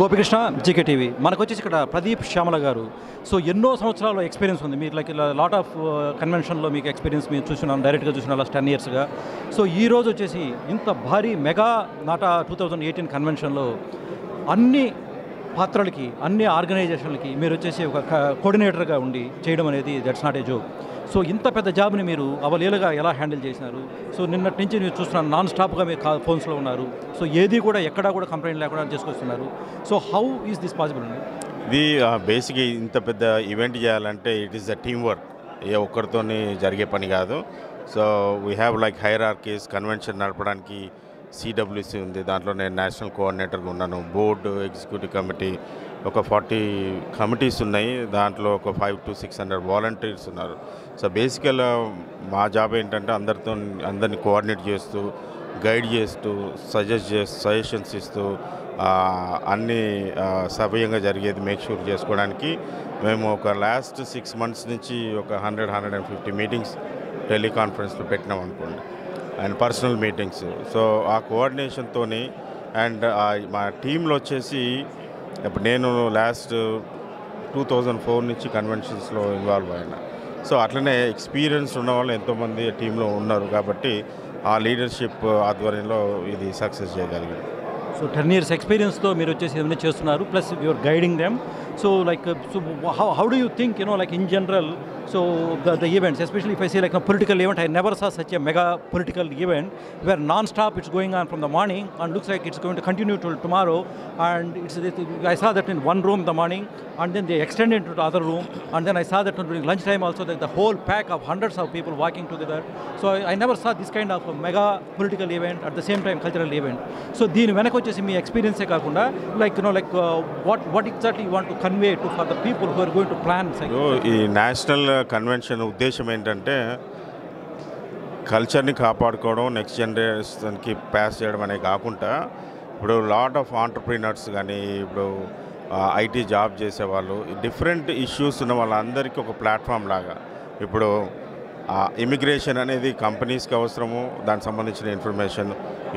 Gopikrishna GK TV. మనకు వచ్చేసి ఇక్కడ ప్రదీప్ శ్యామల గారు. సో ఎన్నో సంవత్సరాల ఎక్స్పీరియన్స్ ఉంది. మీరు లైక్ ఇలా లాట్ ఆఫ్ కన్వెన్షన్లో మీకు ఎక్స్పీరియన్స్ మీరు చూసినాం డైరెక్ట్గా చూసిన లాస్ట్ టెన్ ఇయర్స్గా సో ఈ రోజు వచ్చేసి ఇంత భారీ mega NATA two thousand eighteen కన్వెన్షన్లో అన్ని పాత్రలకి అన్ని ఆర్గనైజేషన్లకి మీరు వచ్చేసి ఒక కోఆర్డినేటర్గా ఉండి చేయడం అనేది that's not a joke. So ఇంత పెద్ద జాబ్ని మీరు అవలీలగా ఎలా హ్యాండిల్ చేసినారు? సో నిన్నటి నుంచి మీరు చూస్తున్నాను నాన్ స్టాప్గా మీరు కా ఫోన్స్లో ఉన్నారు. సో ఏది కూడా ఎక్కడా కూడా కంప్లైంట్ లేకుండా చేసుకొస్తున్నారు. So how is this possible అండి? ఇది బేసిక్ ఇంత పెద్ద ఈవెంట్ చేయాలంటే it is a team work. ఏ ఒక్కరితో జరిగే పని కాదు. So we have like hire RK's convention నడపడానికి సిడబ్ల్యూసి ఉంది. దాంట్లో నేను నేషనల్ కోఆర్డినేటర్గా ఉన్నాను. బోర్డు ఎగ్జిక్యూటివ్ కమిటీ ఒక ఫార్టీ కమిటీస్ ఉన్నాయి. దాంట్లో ఒక five to six hundred volunteers ఉన్నారు. సో బేసికల్ మా జాబ్ ఏంటంటే అందరితో అందరిని కోఆర్డినేట్ చేస్తూ గైడ్ చేస్తూ సజెస్ట్ చేస్తూ సజెషన్స్ ఇస్తూ అన్నీ సవ్యంగా జరిగేది మేక్ షూర్ చేసుకోవడానికి మేము ఒక లాస్ట్ సిక్స్ మంత్స్ నుంచి ఒక hundred hundred and fifty meetings టెలికాన్ఫరెన్స్లో పెట్టినాం అనుకోండి. అండ్ పర్సనల్ మీటింగ్స్ సో ఆ కోఆర్డినేషన్తోని అండ్ మా టీంలో వచ్చేసి ఇప్పుడు నేను లాస్ట్ టూ థౌజండ్ ఫోర్ నుంచి కన్వెన్షన్స్లో ఇన్వాల్వ్ అయినా సో అట్లనే ఎక్స్పీరియన్స్ ఉన్న వాళ్ళు ఎంతోమంది టీంలో ఉన్నారు కాబట్టి ఆ లీడర్షిప్ ఆధ్వర్యంలో ఇది సక్సెస్ చేయగలిగింది సో టెన్ ఇయర్స్ ఎక్స్పీరియన్స్తో మీరు వచ్చేసి ఏమైనా చేస్తున్నారు plus your guiding them so like so how how do you think you know like in general so the the events especially if I see like political event I never saw such a mega political event where non stop it's going on from the morning and looks like it's going to continue to tomorrow and it's I saw that in one room the morning and then they extended to the other room and then I saw that during lunchtime also that the whole pack of hundreds of people walking together so I, I never saw this kind of a mega political event at the same time cultural event so దీని వెనక వచ్చేసి మీ ఎక్స్పీరియన్సే కాకుండా like you know like what what exactly you want to convey to for the people who are going to plan so ఈ national convention ఉద్దేశం ఏంటంటే కల్చర్ని కాపాడుకోవడం నెక్స్ట్ జనరేషన్కి పాస్ చేయడం అనేది కాకుండా ఇప్పుడు లాట్ ఆఫ్ ఆంటర్ప్రీనర్స్ కానీ ఇప్పుడు ఐటీ జాబ్ చేసేవాళ్ళు డిఫరెంట్ ఇష్యూస్ ఉన్న వాళ్ళందరికీ ఒక ప్లాట్ఫామ్ లాగా. ఇప్పుడు ఇమిగ్రేషన్ అనేది కంపెనీస్కి అవసరము దానికి సంబంధించిన ఇన్ఫర్మేషన్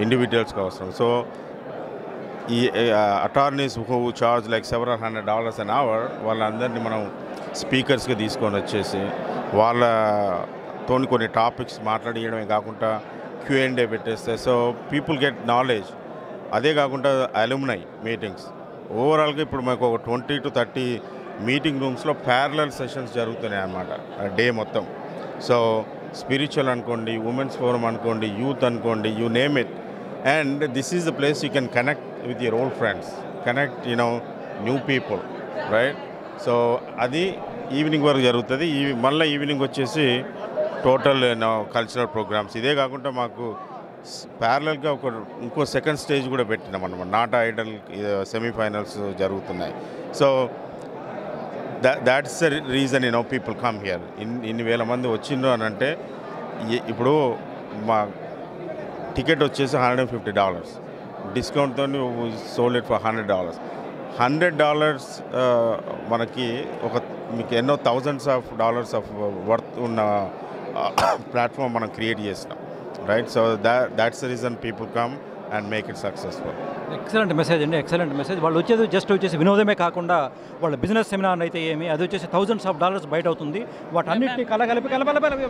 ఇండివిజువల్స్కి అవసరం. సో ఈ attorneys who charge like several hundred dollars an hour వాళ్ళందరినీ మనం స్పీకర్స్గా తీసుకొని వచ్చేసి వాళ్ళతోని కొన్ని టాపిక్స్ మాట్లాడియడమే కాకుండా క్యూ అండ్ డే పెట్టేస్తే సో పీపుల్ గెట్ నాలెడ్జ్. అదే కాకుండా అలుమినై మీటింగ్స్. ఓవరాల్గా ఇప్పుడు మాకు ఒక ట్వంటీ టు థర్టీ మీటింగ్ రూమ్స్లో ప్యారలల్ సెషన్స్ జరుగుతున్నాయి అన్నమాట డే మొత్తం. సో స్పిరిచువల్ అనుకోండి ఉమెన్స్ ఫోరం అనుకోండి యూత్ అనుకోండి you name it. And this is the place you can connect with your old friends. Connect you know new people right? So అది evening వరకు జరుగుతుంది. ఈ మళ్ళీ ఈవినింగ్ వచ్చేసి టోటల్ కల్చరల్ ప్రోగ్రామ్స్ ఇదే కాకుండా మాకు ప్యారలల్గా ఒక ఇంకో సెకండ్ స్టేజ్ కూడా పెట్టినాం అనమాట నాట్ ఐడల్ సెమీఫైనల్స్ జరుగుతున్నాయి. So that's the reason you know people come here in ఇన్ని వేల మంది వచ్చిండ్రు అని అంటే ఇప్పుడు మా టికెట్ వచ్చేసి hundred and fifty dollars డిస్కౌంట్తో sold it for hundred dollars hundred dollars మనకి ఒక మీకు ఎన్నో thousands of dollars of worth ఉన్న ప్లాట్ఫామ్ మనం క్రియేట్ చేసినాం. Right so the that's the reason people come and make it successful excellent message అండి excellent message వాళ్ళు వచ్చేది జస్ట్ వచ్చేసి వినోదమే కాకుండా వాళ్ళ బిజినెస్ సెమినార్ అయితే ఏమి అది వచ్చేసి థౌజండ్స్ ఆఫ్ డాలర్స్ బయట అవుతుంది. వాటన్నిటిని కలగలిపి కలపలపి